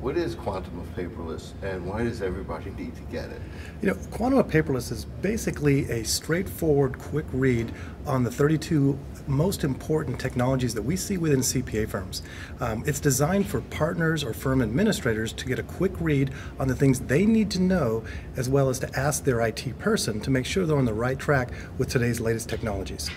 what is quantum of paperless and why does everybody need to get it? You know, quantum of paperless is basically a straightforward, quick read on the 32 most important technologies that we see within CPA firms. Um, it's designed for partners or firm administrators to get a quick read on the things they need to know, as well as to ask their IT person to make sure they're on the right track with today's latest technologies.